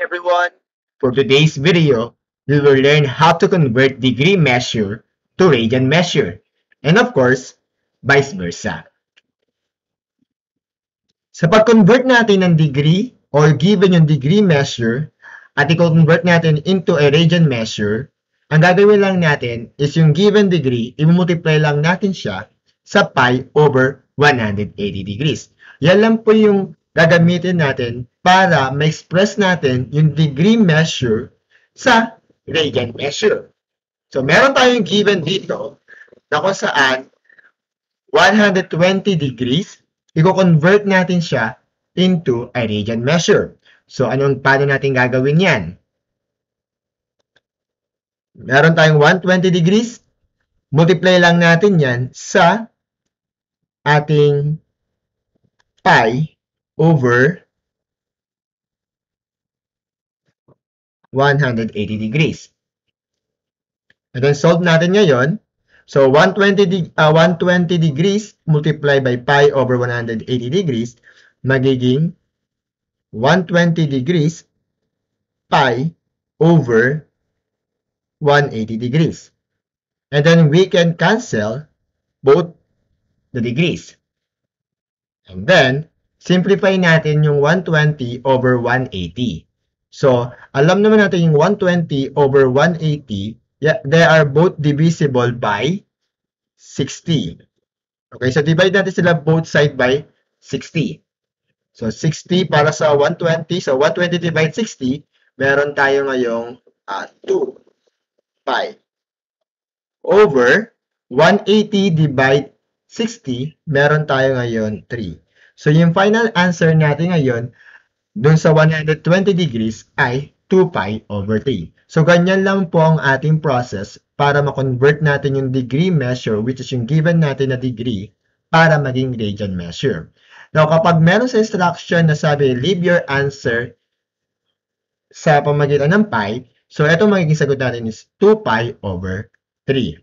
everyone. For today's video, we will learn how to convert degree measure to radian measure. And of course, vice versa. Sa pag-convert natin ng degree or given yung degree measure at i-convert natin into a radian measure, ang gagawin lang natin is yung given degree, i-multiply lang natin siya sa pi over 180 degrees. Yan lang po yung gagamitin natin para ma-express natin yung degree measure sa radian measure. So, meron tayong given dito na kung saan 120 degrees, i-convert natin siya into a radian measure. So, anong, paano natin gagawin yan? Meron tayong 120 degrees, multiply lang natin yan sa ating pi over 180 degrees. And then solve natin ngayon. So 120, de uh, 120 degrees multiplied by pi over 180 degrees magiging 120 degrees pi over 180 degrees. And then we can cancel both the degrees. And then, simplify natin yung 120 over 180. So, alam naman natin yung 120 over 180, yeah, they are both divisible by 60. Okay, so divide natin sila both side by 60. So, 60 para sa 120. So, 120 divide 60, meron tayo ngayong uh, 2 pi over 180 divide 60, meron tayo ngayon 3. So, yung final answer natin ngayon, dun sa 120 degrees ay 2 pi over 3. So, ganyan lang po ang ating process para ma-convert natin yung degree measure, which is yung given natin na degree, para maging radian measure. Now, kapag meron sa instruction na sabi, leave your answer sa pamagitan ng pi, so ito magiging sagot natin is 2 pi over 3.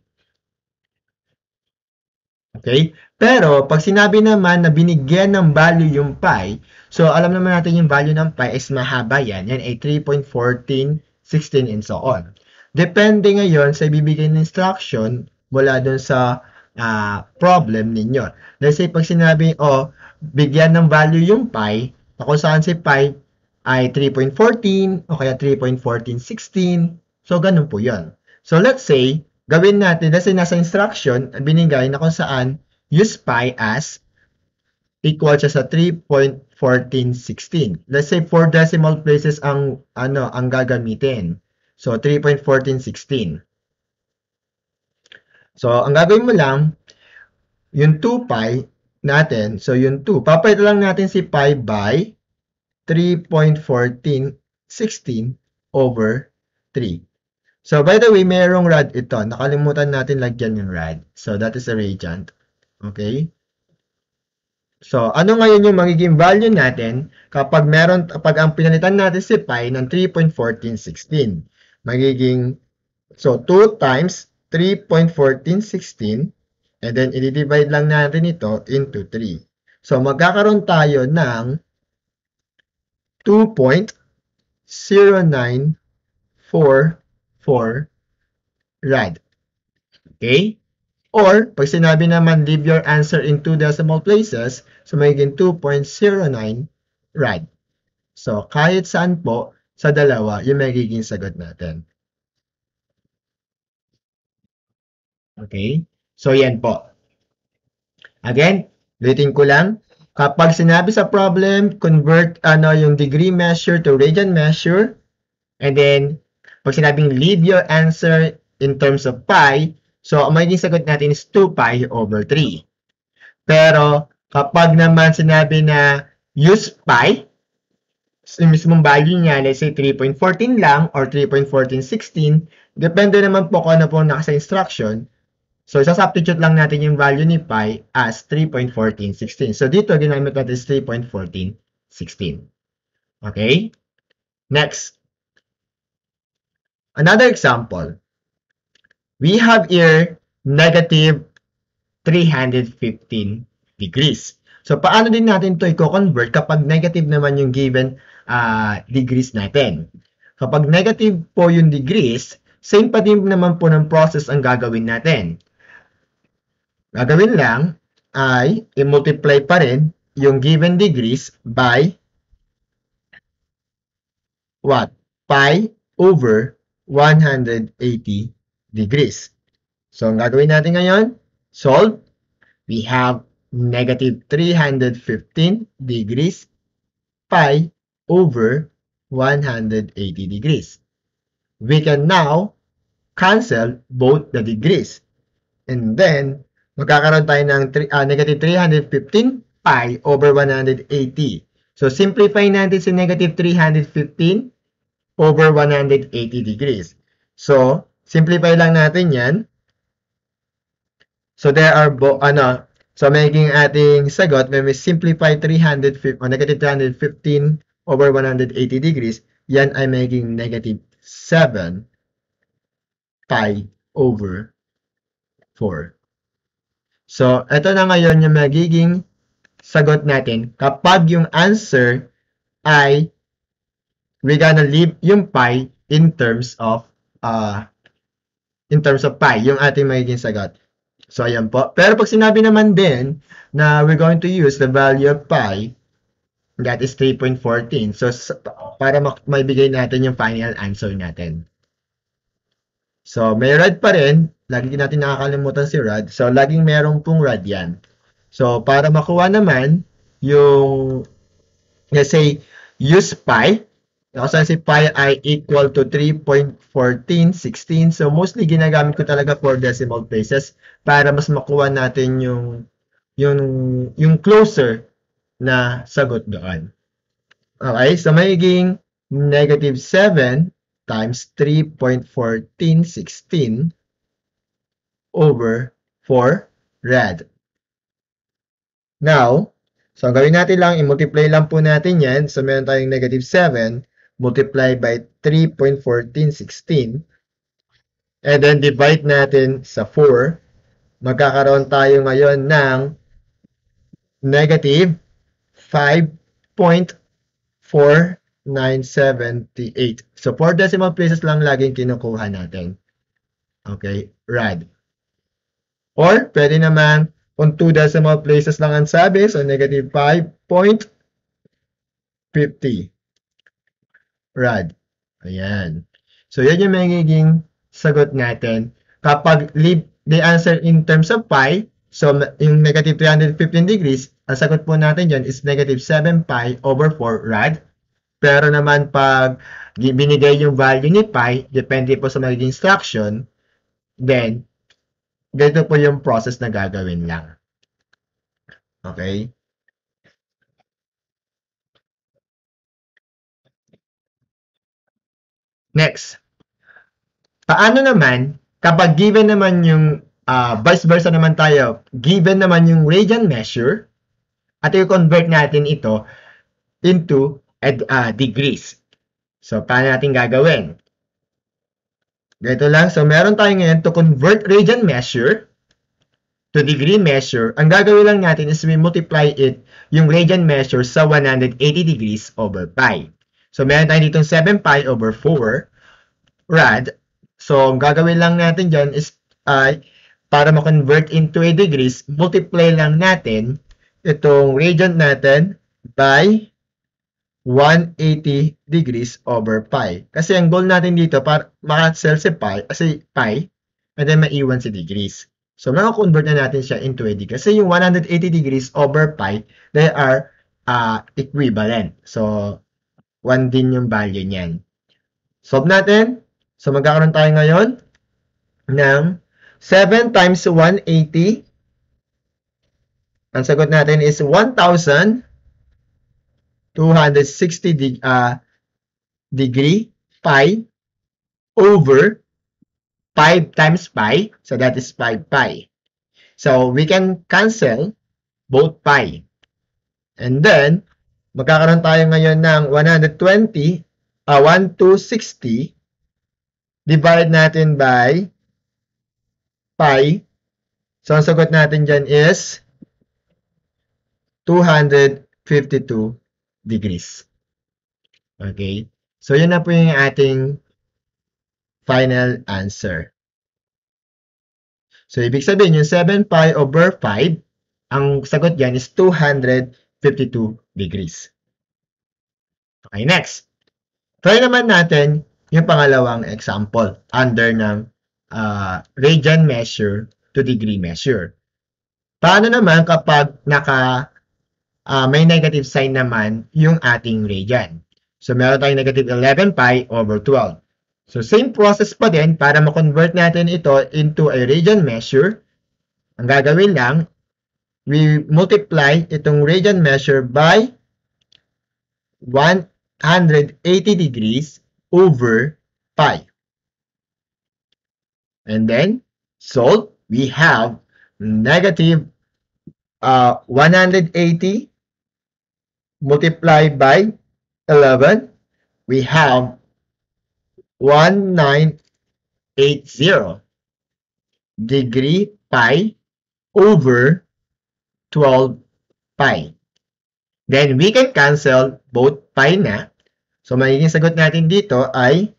Okay? Pero, pag sinabi naman na binigyan ng value yung pi, so alam naman natin yung value ng pi is mahaba yan. Yan ay 3.14, 16, and so on. Depende ngayon sa ibibigay ng instruction mula dun sa uh, problem ninyo. Let's say, pag sinabi, oh, bigyan ng value yung pi, kung saan si pi ay 3.14 o kaya 3.1416. So, ganun po yun. So, let's say, gawin natin, kasi nasa instruction, binigay na kung saan use pi as equal siya sa 3.1416. Let's say 4 decimal places ang ano ang gagamitin. So 3.1416. So ang gagawin mo lang yung 2 pi natin, so yung 2, papalitan lang natin si pi by 3.1416 over 3. So, by the way, merong rad ito. Nakalimutan natin lagyan yung rad. So, that is a radiant. Okay? So, ano ngayon yung magiging value natin kapag meron, kapag ang pinalitan natin si pi ng 3.1416? Magiging, so, 2 times 3.1416 and then, i-divide lang natin ito into 3. So, magkakaroon tayo ng 2.0944 for rad. Okay? Or, pag sinabi naman, leave your answer in two decimal places, so magiging 2.09 rad. So, kahit saan po sa dalawa, yung magiging sagot natin. Okay? So, yan po. Again, ulitin ko lang. Kapag sinabi sa problem, convert ano yung degree measure to radian measure, and then pag sinabing leave your answer in terms of pi, so ang magiging sagot natin is 2 pi over 3. Pero kapag naman sinabi na use pi, yung mismong value niya, let's say 3.14 lang or 3.1416, depende naman po kung ano po nasa instruction. So, isa-substitute lang natin yung value ni pi as 3.1416. So, dito, ginamit natin is 3.1416. Okay? Next. Another example, we have here negative 315 degrees. So, paano din natin ito i-convert kapag negative naman yung given uh, degrees natin. Kapag negative po yung degrees, same pa din naman po ng process ang gagawin natin. Gagawin lang ay i-multiply pa rin yung given degrees by what? Pi over 180 degrees. So, ang gagawin natin ngayon, solve. We have negative 315 degrees pi over 180 degrees. We can now cancel both the degrees. And then, magkakaroon tayo ng uh, negative 315 pi over 180. So, simplify natin si negative 315 over 180 degrees. So, simplify lang natin yan. So, there are, bo ano, so making ating sagot, when we simplify 350, or negative 315 over 180 degrees, yan ay making negative 7 pi over 4. So, ito na ngayon yung magiging sagot natin kapag yung answer ay we're gonna leave yung pi in terms of uh, in terms of pi, yung ating magiging sagot. So, ayan po. Pero pag sinabi naman din na we're going to use the value of pi, that is 3.14. So, para maibigay natin yung final answer natin. So, may rad pa rin. Lagi natin nakakalimutan si rad. So, laging merong pong rad yan. So, para makuha naman yung, let's say, use pi, pi ay equal to 3.1416. So, mostly ginagamit ko talaga for decimal places para mas makuha natin yung yung yung closer na sagot doon. Okay, so magiging negative 7 times 3.1416 over 4 rad. Now, so ang gawin natin lang, i-multiply lang po natin yan. So, meron tayong negative 7 multiply by 3.1416 and then divide natin sa 4 magkakaroon tayo ngayon ng negative 5.4978 so 4 decimal places lang laging kinukuha natin. Okay, rad. Or pwede naman kung 2 decimal places lang ang sabi so negative 5.50 rad. Ayan. So, yan yung magiging sagot natin. Kapag leave the answer in terms of pi, so yung negative 315 degrees, ang sagot po natin dyan is negative 7 pi over 4 rad. Pero naman pag binigay yung value ni pi, depende po sa magiging instruction, then, ganito po yung process na gagawin lang. Okay? Next. Paano naman kapag given naman yung uh, vice versa naman tayo, given naman yung radian measure, at i-convert natin ito into uh, degrees. So, paano natin gagawin? Ganito lang. So, meron tayo ngayon to convert radian measure to degree measure. Ang gagawin lang natin is we multiply it, yung radian measure sa 180 degrees over pi. So, meron tayo ditong 7 pi over 4 rad. So, ang gagawin lang natin dyan is uh, para ma-convert into a degrees, multiply lang natin itong radian natin by 180 degrees over pi. Kasi ang goal natin dito, para maka-sell si pi, kasi pi, and then maiwan si degrees. So, maka-convert na natin siya into a degree. Kasi yung 180 degrees over pi, they are uh, equivalent. So, 1 din yung value niyan. Solve natin. So, magkakaroon tayo ngayon ng 7 times 180. Ang sagot natin is 1,260 de uh, degree pi over 5 times pi. So, that is 5 pi. So, we can cancel both pi. And then, magkakaroon tayo ngayon ng 120, uh, 1260 divide natin by pi. So, ang sagot natin dyan is 252 degrees. Okay? So, yun na po yung ating final answer. So, ibig sabihin, yung 7 pi over 5, ang sagot dyan is 252 degrees. Okay, next. Try naman natin yung pangalawang example under ng uh, radian measure to degree measure. Paano naman kapag naka uh, may negative sign naman yung ating radian? So, meron tayong negative 11 pi over 12. So, same process pa din para ma-convert natin ito into a radian measure. Ang gagawin lang, we multiply itong radian measure by 180 degrees over pi. And then, solve, we have negative uh, 180 multiplied by 11. We have 1980 degree pi over 12 pi. Then, we can cancel both pi na. So, magiging sagot natin dito ay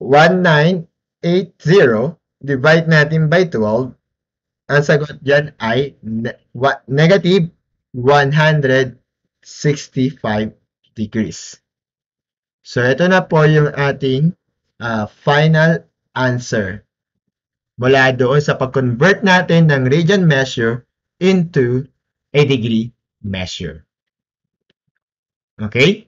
1980 divide natin by 12. Ang sagot dyan ay ne negative 165 degrees. So, ito na po yung ating uh, final answer mula doon sa pag-convert natin ng radian measure into a degree measure. Okay?